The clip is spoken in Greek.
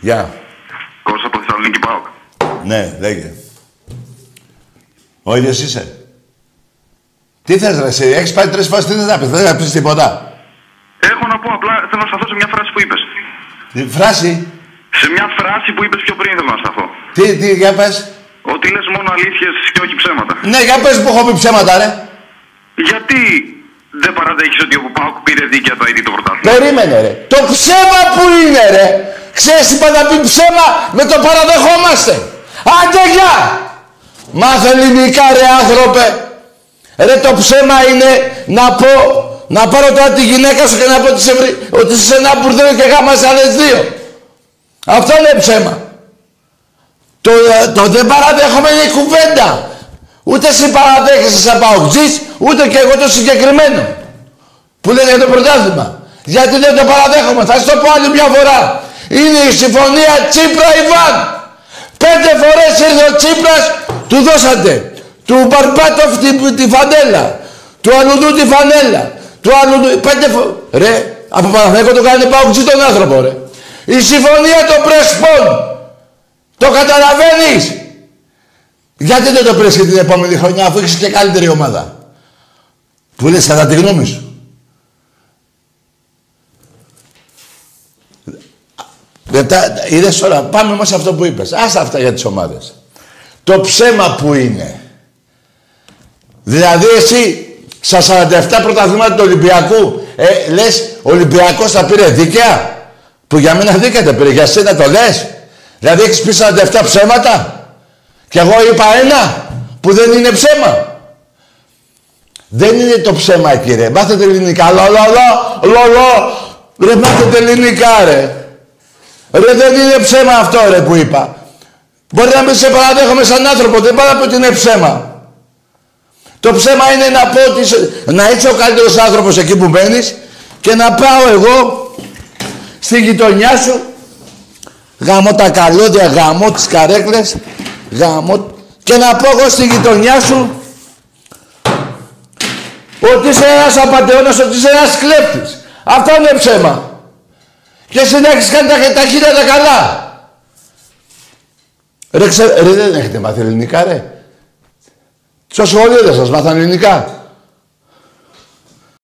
Γεια. Κώστα από Θεσσαλονίκη πάω. Ναι, λέγε. Ο ίδιος είσαι. Τι θες ρε εσύ, έχεις πάει τρεις φορές, τι θες να πεις, δεν θες να πεις τίποτα. Έχω να πω απλά, θέλω να σταθώ σε μια φράση που είπες. Τι φράση, Σε μια φράση που είπες πιο πριν θέλω να σταθώ. τι, τι, για πες. Ότι λες μόνο αλήθειες και όχι ψέματα. Ναι, για πες που έχω πει ψέματα ρε. Γιατί δεν παραδέχεις ότι ο Πάοκ πήρε δίκαια το ID το πρωτάθλημα; Περίμενε ρε. Το ψέμα που είναι ρε. Ξέρεις είπα να πει ψέμα, με το παραδεχόμαστε. Άντε γεια. Μάθε ελληνικά ρε άνθρωπε. Ρε το ψέμα είναι να πω, να πάρω τώρα τη γυναίκα σου και να πω ότι, σε βρει, ότι είσαι ένα μπουρδέλο και γάμασε άλλες δύο. Αυτό είναι ψέμα. Το, το δεν παραδέχομαι είναι κουβέντα. Ούτε εσύ παραδέχεσαι σαν παουτζής, ούτε και εγώ το συγκεκριμένο. Που λένε για το πρωτάθλημα. Γιατί δεν το παραδέχομαι. Θα σου το πω άλλη μια φορά. Είναι η συμφωνία Τσίπρα-Ιβάν. Πέντε φορές ήρθε ο Τσίπρας, του δώσατε. Του Μπαρμπάτοφ τη, τη φανέλα. Του Αλουδού τη φανέλα. Του Αλουδού... Πέντε φορές. Ρε, από Παναθηναϊκό το κάνει παουτζή τον άνθρωπο, ρε. Η συμφωνία των Πρεσπών. Το καταλαβαίνεις. Γιατί δεν το πήρες και την επόμενη χρονιά αφού έχεις και καλύτερη ομάδα. Που λες κατά τη γνώμη σου. Μετά, είδες τώρα, πάμε όμως σε αυτό που είπες. Άσε αυτά για τις ομάδες. Το ψέμα που είναι. Δηλαδή εσύ στα 47 πρωταθλήματα του Ολυμπιακού ε, λες ο Ολυμπιακός θα πήρε δίκαια; Που για μένα δίκαια τα πήρε. Για σένα το λες. Δηλαδή έχεις πει 47 ψέματα; Και εγώ είπα ένα που δεν είναι ψέμα. Δεν είναι το ψέμα κύριε. Μάθετε ελληνικά. Λο, λο, λο, λο, λο. Ρε μάθετε ελληνικά ρε. Ρε δεν είναι ψέμα αυτό ρε που είπα. Μπορεί να μην σε παραδέχομαι σαν άνθρωπο. Δεν πάω να πω ότι είναι ψέμα. Το ψέμα είναι να πω ότι είσαι, να είσαι ο καλύτερος άνθρωπος εκεί που μένεις και να πάω εγώ στη γειτονιά σου γαμώ τα καλώδια, γαμώ τις καρέκλες γαμώ και να πω εγώ στη γειτονιά σου ότι είσαι ένας απατεώνας, ότι είσαι ένας κλέπτης. Αυτό είναι ψέμα. Και εσύ να έχεις κάνει τα, τα χίλια τα καλά; Ρε, ξε... ρε, δεν έχετε μάθει ελληνικά, ρε. Στο σχολείο δεν σας μάθαν ελληνικά.